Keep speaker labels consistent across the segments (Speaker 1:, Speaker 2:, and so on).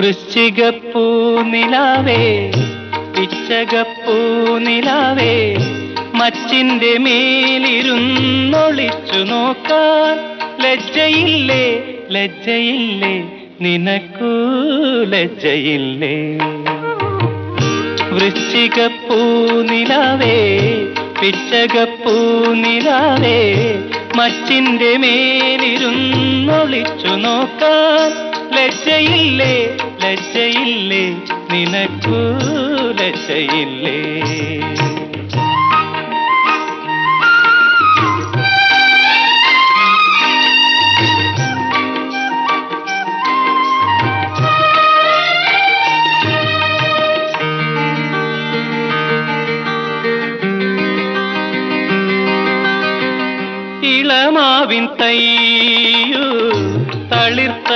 Speaker 1: വൃശ്ചികപ്പൂ നിലാവേ പിച്ചകപ്പൂ നിലാവേ മച്ചിന്റെ മേലിരുന്നൊളിച്ചു നോക്കാൻ ലജ്ജയില്ലേ ലജ്ജയില്ലേ നിനക്കൂ ലജ്ജയില്ലേ? വൃശ്ചികപ്പൂ നിലാവേ പിച്ചകപ്പൂ നിലാവേ മച്ചിന്റെ മേലിരുന്നൊളിച്ചു നോക്കാൻ ലജ്ജയില്ലേ ലജ്ജയില്ലേ? നിനക്കൂ ലജ്ജയില്ലേ? ഇളമാവിൻ തയ്യു തളിർത്ത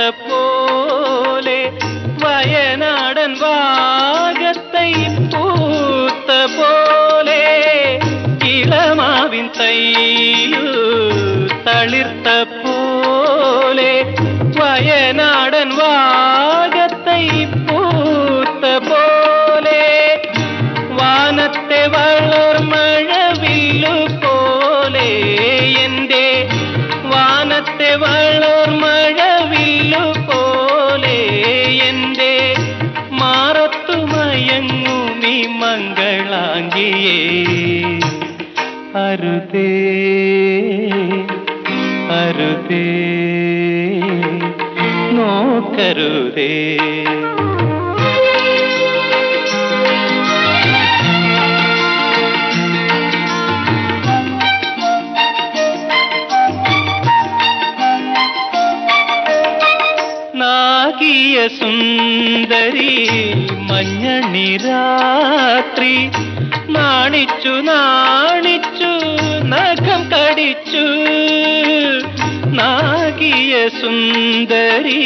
Speaker 1: தளிர்த்த போலே வயநாடன் வாகத்தை பூத்த போலே. வானத்தை வளர் மழவில்லு போலே எந்தே வானத்தை வளர் மழவில்லு போலே எந்தே மாறத்து மயங்குமி மங்களாங்கியே. அருதே. നോക്കരുതേ. നാഗിയ സുന്ദരി മഞ്ഞ നിരാത്രി നാണിച്ചു നാണിച്ചു നഖം കടിച്ചു. നാഗിയ സുന്ദരി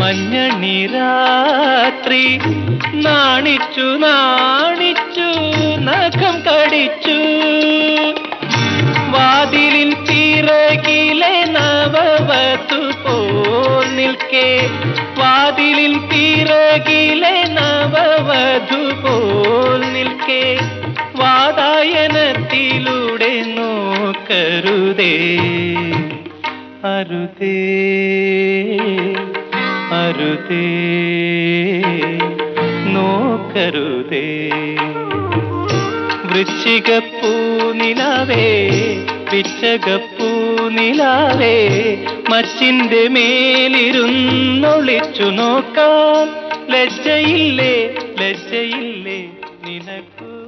Speaker 1: മഞ്ഞണി രാത്രി നാണിച്ചു നാണിച്ചു നഖം കടിച്ചു. വാതിലിൻ പിറകിലെ നവവത്തു പോൽ നിൽക്കേ വാതിലിൻ പിറകിലെ നവവധു പോൽ നിൽക്കേ വാതായനത്തിലൂടെ നോക്കരുതേ. അരുതേ അരുതേ നോക്കരുതേ. വൃശ്ചികപ്പൂ നിലാവേ പിച്ചകപ്പൂ നിലാവേ മച്ചിന്റെ മേലിരുന്നൊളിച്ചു നോക്കാം ലജ്ജയില്ലേ ലജ്ജയില്ലേ നിനക്കൂ?